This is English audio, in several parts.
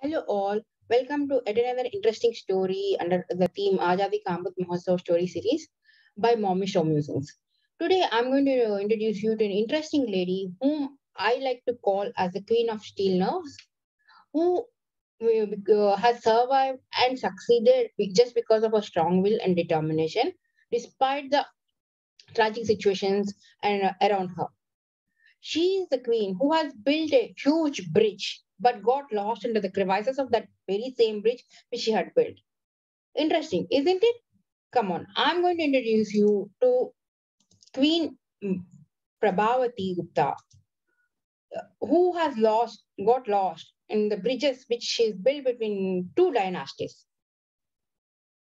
Hello all, welcome to yet another interesting story under the theme Azadi Ka Amrit Mahotsav story series by Mommy Shrav Musings. Today I'm going to introduce you to an interesting lady whom I like to call as the Queen of Steel Nerves, who uh, has survived and succeeded just because of her strong will and determination, despite the tragic situations and uh, around her. She is the queen who has built a huge bridge but got lost into the crevices of that very same bridge which she had built. Interesting, isn't it? Come on, I'm going to introduce you to Queen Prabhavati Gupta, who has lost, got lost in the bridges which she's built between two dynasties.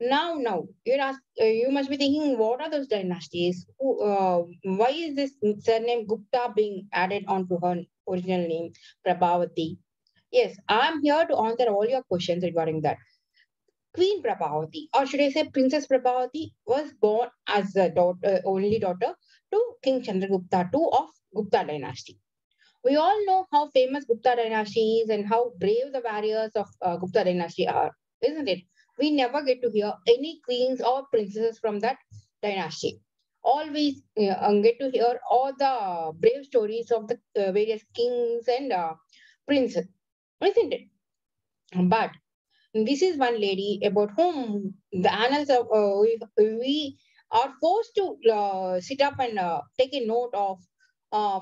Now, now, you're ask, uh, you must be thinking, what are those dynasties? Who, uh, why is this surname Gupta being added onto her original name, Prabhavati? Yes, I'm here to answer all your questions regarding that. Queen Prabhavati, or should I say Princess Prabhavati, was born as a daughter, uh, only daughter to King Chandragupta II of Gupta dynasty. We all know how famous Gupta dynasty is and how brave the warriors of uh, Gupta dynasty are, isn't it? we never get to hear any queens or princesses from that dynasty. Always uh, get to hear all the brave stories of the uh, various kings and uh, princes, isn't it? But this is one lady about whom the annals of uh, we, we are forced to uh, sit up and uh, take a note of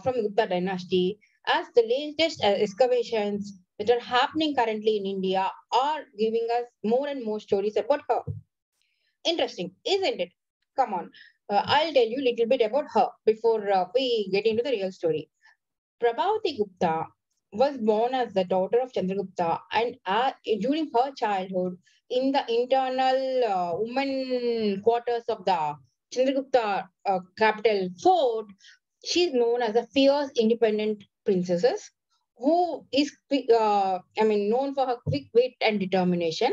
from Gupta dynasty as the latest excavations that are happening currently in India are giving us more and more stories about her. Interesting, isn't it? Come on. Uh, I'll tell you a little bit about her before uh, we get into the real story. Prabhavati Gupta was born as the daughter of Chandragupta and uh, during her childhood in the internal uh, quarters of the Chandragupta uh, capital fort, she is known as a fierce independent princess who is, uh, I mean, known for her quick wit and determination.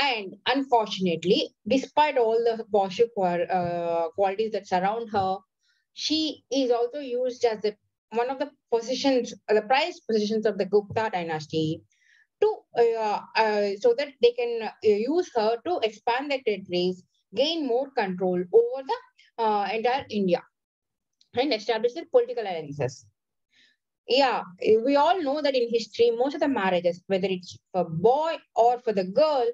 And unfortunately, despite all the positive uh, qualities that surround her, she is also used as a, one of the positions, uh, the prized positions of the Gupta dynasty, to uh, uh, so that they can uh, use her to expand their territories, gain more control over the uh, entire India, and establish their political alliances yeah, we all know that in history, most of the marriages, whether it's for boy or for the girl,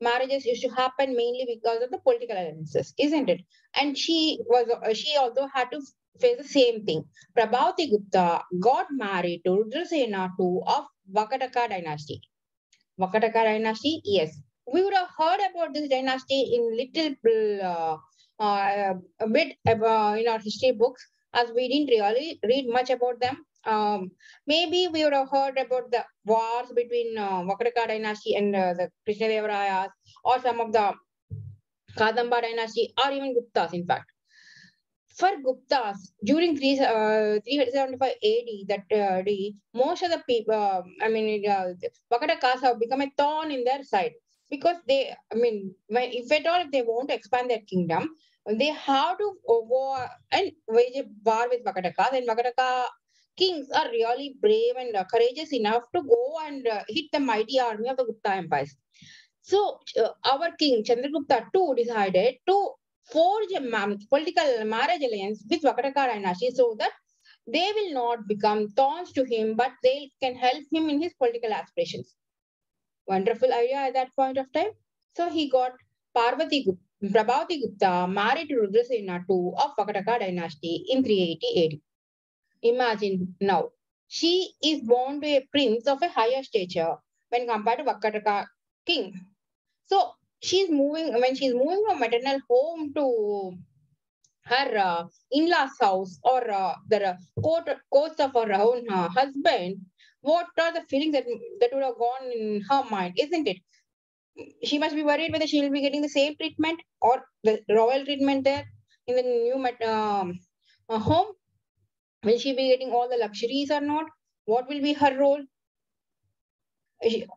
marriages used to happen mainly because of the political alliances, isn't it? And she was, she also had to face the same thing. Prabhavati Gupta got married to Rudrasena II of Vakataka dynasty. Vakataka dynasty, yes. We would have heard about this dynasty in little uh, uh, a bit in our history books, as we didn't really read much about them um, maybe we would have heard about the wars between uh, Vakataka dynasty and uh, the Krishnadevarayas or some of the Kadamba dynasty or even Guptas, in fact. For Guptas, during 3, uh, 375 AD, that uh, most of the people, uh, I mean, uh, Vakatakas have become a thorn in their side because they, I mean, when, if at all if they want to expand their kingdom, they have to go and wage a war with Vakatakas, and Vakataka kings are really brave and uh, courageous enough to go and uh, hit the mighty army of the Gupta empires. So uh, our king Chandragupta II decided to forge a political marriage alliance with Vakataka dynasty so that they will not become thorns to him, but they can help him in his political aspirations. Wonderful idea at that point of time. So he got Parvati Gupta, Prabhavati Gupta married to Rudrasena II of Vakataka dynasty in 380 AD. Imagine now, she is born to a prince of a higher stature when compared to Vakataka king. So she's moving, when she's moving from maternal home to her uh, in-laws house or uh, the uh, court, courts of her own uh, husband, what are the feelings that, that would have gone in her mind, isn't it? She must be worried whether she will be getting the same treatment or the royal treatment there in the new um, uh, home Will she be getting all the luxuries or not? What will be her role?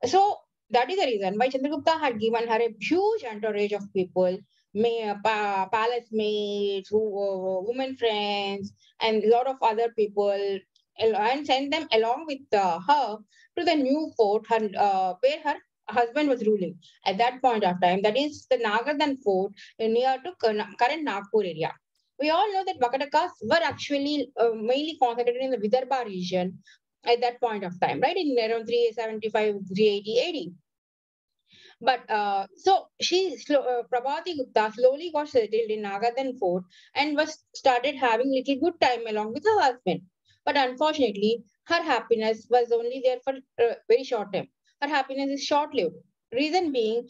So that is the reason why Chandragupta had given her a huge entourage of people, may, pa, palace maids, uh, women friends, and a lot of other people and sent them along with uh, her to the new fort her, uh, where her husband was ruling at that point of time. That is the Nagardhan fort near to current Nagpur area. We all know that Vakatakas were actually uh, mainly concentrated in the Vidarbha region at that point of time, right? In around 375, 380 AD. But uh, so she, uh, Prabhati Gupta, slowly got settled in Nagardhan fort and was started having little good time along with her husband. But unfortunately, her happiness was only there for a uh, very short time. Her happiness is short-lived. Reason being,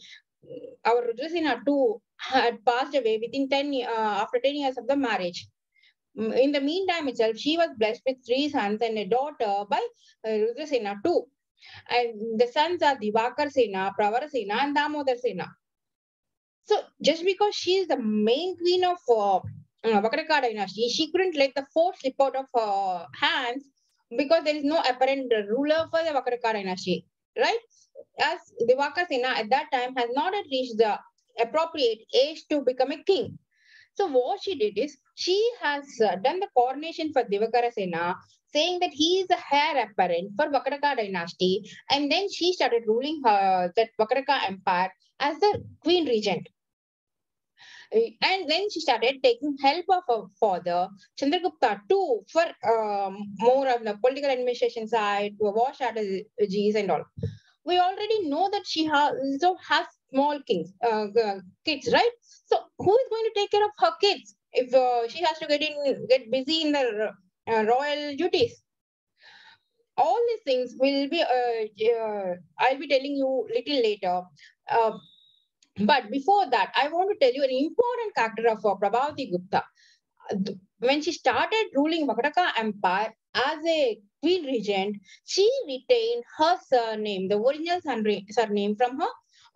our Rudrasena II had passed away within 10 uh, after 10 years of the marriage. Mm, in the meantime itself, she was blessed with three sons and a daughter by uh, Rudrasena II. And the sons are Divakar Sena, Pravara Sena, and Damodar Sena. So just because she is the main queen of uh, uh, dynasty, she couldn't let the fort slip out of her hands because there is no apparent ruler for the Vakataka dynasty, right? As Divakar Sena at that time has not yet reached the appropriate age to become a king. So what she did is she has uh, done the coronation for Divakara Sena, saying that he is the heir apparent for Vakataka dynasty, and then she started ruling her that Vakataka empire as the queen regent. And then she started taking help of her father, Chandragupta, too, for um, more of the political administration side, war strategies and all. We already know that she has, so has small kings, uh, kids, right? So who is going to take care of her kids if uh, she has to get in, get busy in the uh, royal duties? All these things will be, uh, uh, I'll be telling you little later. Uh, but before that, I want to tell you an important character of Prabhavati Gupta. When she started ruling Vakataka Empire as a queen regent, she retained her surname, the original surname from her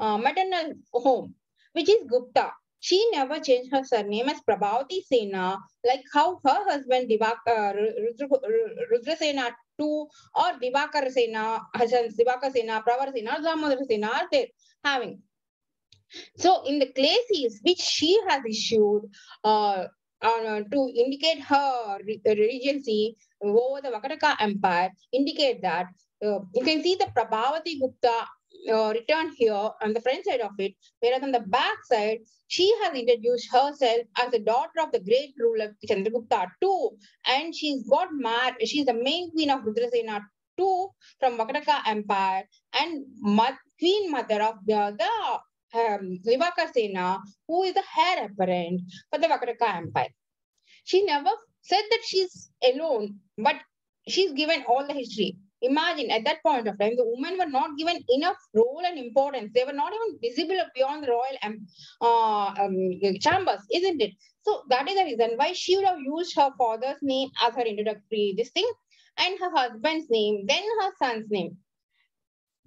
uh, maternal home, which is Gupta. She never changed her surname as Prabhavati Sena, like how her husband Divakar, uh, Rudra Sena II, or Divakar Sena, Divakar Sena, Pravar Sena, Damodar Sena are there having. So in the classes which she has issued uh, uh, to indicate her regency over the Vakataka Empire, indicate that uh, you can see the Prabhavati Gupta uh, written here on the front side of it, whereas on the back side, she has introduced herself as the daughter of the great ruler Chandragupta II, and she's got married. She's the main queen of Rudrasena II from Vakataka Empire, and queen mother of the, the um, Divakar Sena, who is the heir apparent for the Vakataka Empire. She never said that she's alone, but she's given all the history. Imagine at that point of time, the women were not given enough role and importance. They were not even visible beyond the royal um, uh, um, chambers, isn't it? So that is the reason why she would have used her father's name as her introductory this thing, and her husband's name, then her son's name.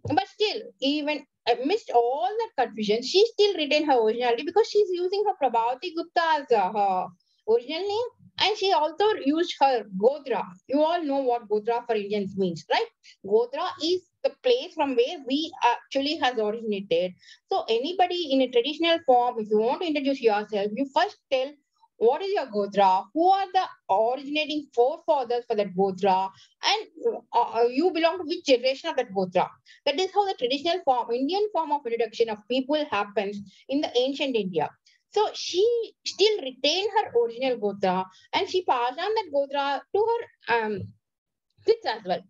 But still, even amidst all that confusion, she still retained her originality because she's using her Prabhavati Gupta as uh, her original name and she also used her Gotra. You all know what Gotra for Indians means, right? Gotra is the place from where we actually has originated. So anybody in a traditional form, if you want to introduce yourself, you first tell what is your Gotra, who are the originating forefathers for that Gotra, and uh, you belong to which generation of that Gotra. That is how the traditional form, Indian form of introduction of people happens in the ancient India. So she still retained her original Gotra and she passed on that Gotra to her um, kids as well.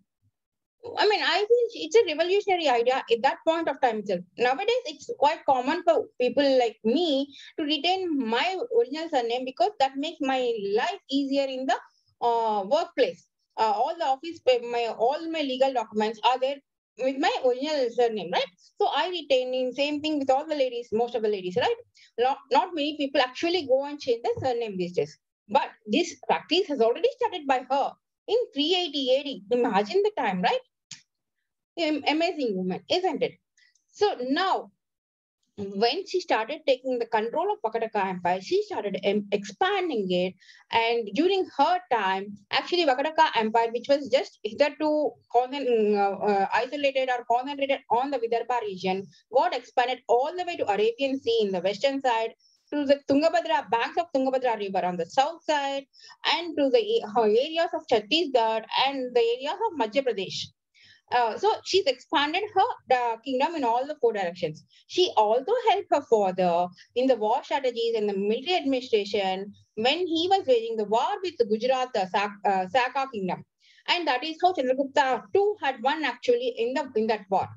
I mean, I think it's a revolutionary idea at that point of time itself. Nowadays, it's quite common for people like me to retain my original surname because that makes my life easier in the uh, workplace. Uh, all the office, my all my legal documents are there with my original surname, right? So I retain in same thing with all the ladies, most of the ladies, right? Not, not many people actually go and change their surname these days. But this practice has already started by her in 380 AD. Imagine the time, right? Amazing woman, isn't it? So now when she started taking the control of Vakataka Empire, she started expanding it. And during her time, actually, Vakataka Empire, which was just hitherto uh, uh, isolated or concentrated on the Vidarbha region, got expanded all the way to Arabian Sea in the western side, to the Tungabhadra banks of Tungabhadra River on the south side and to the areas of Chhattisgarh and the areas of Madhya Pradesh. Uh, so she's expanded her uh, kingdom in all the four directions. She also helped her father in the war strategies and the military administration when he was waging the war with the Gujarat uh, Sak- uh, Saka kingdom. And that is how Chandragupta II had won actually in the in that war.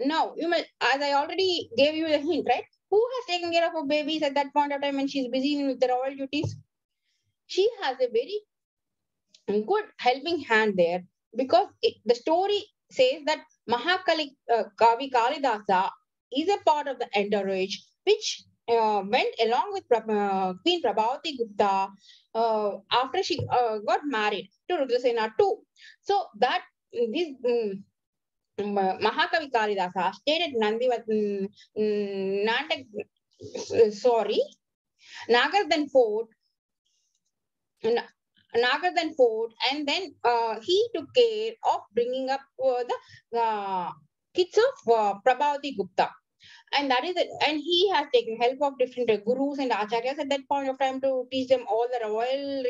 Now, you may, as I already gave you the hint, right? Who has taken care of her babies at that point of time when she's busy with the royal duties? She has a very good helping hand there because it, the story says that Mahakali uh, Kavi Kalidasa is a part of the entourage which uh, went along with uh, Queen Prabhavati Gupta uh, after she uh, got married to Rudrasena II. So that this um, Mahakavi Kalidasa stayed at Nandivat, Nandak, sorry, Nagardhan Fort Nagardhan Fort, and then uh, he took care of bringing up uh, the uh, kids of uh, Prabhavati Gupta. And that is it. And he has taken help of different uh, gurus and acharyas at that point of time to teach them all the royal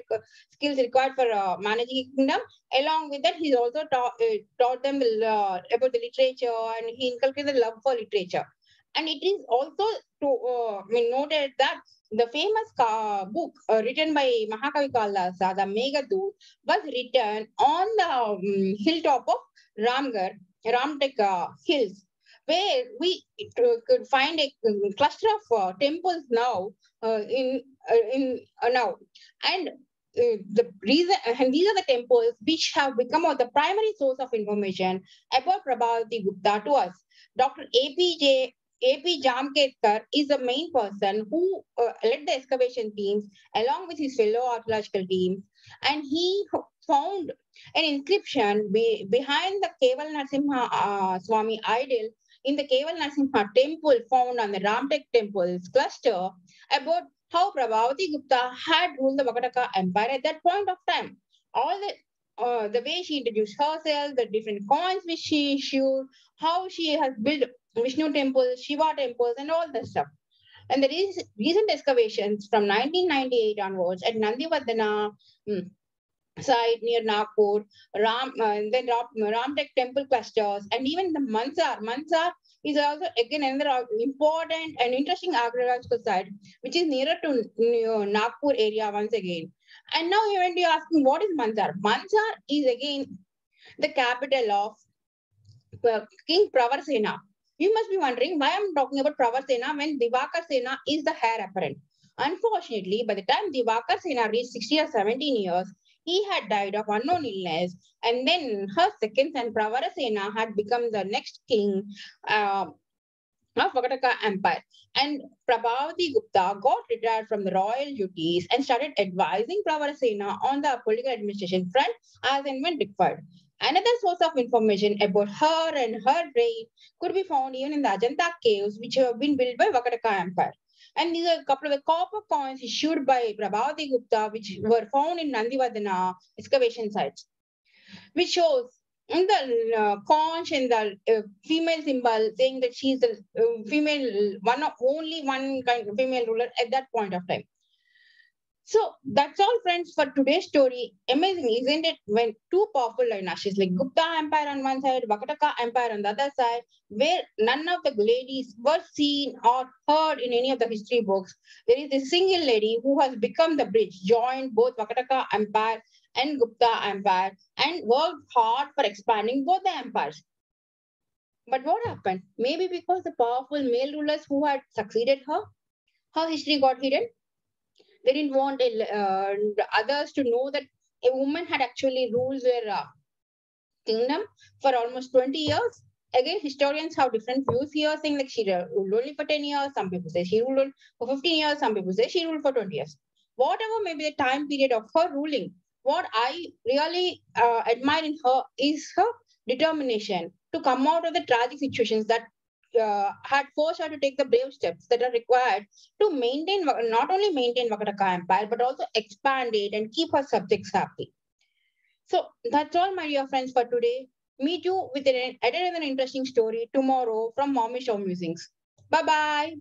skills required for uh, managing kingdom. Along with that, he's also taught, uh, taught them about the literature and he inculcated the love for literature. And it is also to uh, noted that the famous uh, book uh, written by Mahakavi Kalidasa, the Meghadoot, was written on the um, hilltop of Ramgarh, Ramtek uh, Hills, where we could find a cluster of temples now in in now, and uh, the reason and these are the temples which have become the primary source of information about Prabhavati Gupta to us. Dr. APJ AP Jamkhedkar is the main person who uh, led the excavation teams along with his fellow archaeological teams, and he found an inscription be, behind the Keval Narasimha uh, Swami idol in the Keval Narasimha temple found on the Ramtek temples cluster about how Prabhavati Gupta had ruled the Vakataka Empire at that point of time. All the uh, the way she introduced herself, the different coins which she issued, how she has built Vishnu temples, Shiva temples, and all that stuff. And there is recent excavations from 1998 onwards at Nandivardhana hmm, site near Nagpur, Ram, uh, then Ram, Ramtek temple clusters, and even the Mansar. Mansar is also again another important and interesting archaeological site, which is nearer to uh, Nagpur area once again. And now you might be asking, what is Mansar? Mansar is again the capital of uh, King Pravarsena. You must be wondering why I'm talking about Pravarsena when Divakar Sena is the heir apparent. Unfortunately, by the time Divakar Sena reached 16 or 17 years, he had died of unknown illness. And then her second son, Pravarasena, had become the next king uh, of Vakataka Empire. And Prabhavati Gupta got retired from the royal duties and started advising Pravarasena on the political administration front as and when required. Another source of information about her and her reign could be found even in the Ajanta caves, which have been built by Vakataka Empire. And these are a couple of the copper coins issued by Prabhavati Gupta, which were found in Nandivardhana excavation sites, which shows in the uh, conch and the uh, female symbol saying that she's the uh, female, one of only one kind of female ruler at that point of time. So that's all, friends, for today's story. Amazing, isn't it? When two powerful dynasties like Gupta Empire on one side, Vakataka Empire on the other side, where none of the ladies were seen or heard in any of the history books, there is a single lady who has become the bridge, joined both Vakataka Empire and Gupta Empire, and worked hard for expanding both the empires. But what happened? Maybe because the powerful male rulers who had succeeded her, her history got hidden they didn't want uh, others to know that a woman had actually ruled their uh, kingdom for almost 20 years. Again, historians have different views here, saying like she ruled only for 10 years. Some people say she ruled for 15 years. Some people say she ruled for 20 years. Whatever may be the time period of her ruling, what I really uh, admire in her is her determination to come out of the tragic situations that uh, had forced her to take the brave steps that are required to maintain, not only maintain Vakataka Empire, but also expand it and keep her subjects happy. So that's all, my dear friends, for today. Meet you with an, another interesting story tomorrow from Mommy Shrav Musings. Bye-bye.